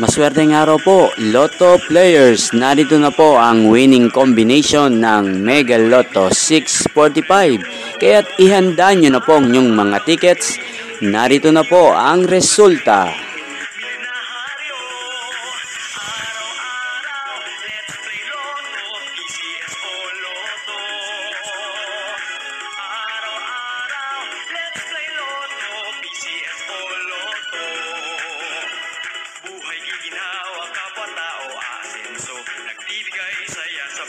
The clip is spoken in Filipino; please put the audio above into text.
Maswerteng araw po, Lotto players. Narito na po ang winning combination ng Mega Lotto 645. Kaya't ihanda nyo na po ang inyong mga tickets. Narito na po ang resulta. ginawa kapwa tao asenso Nagbibigay saya sa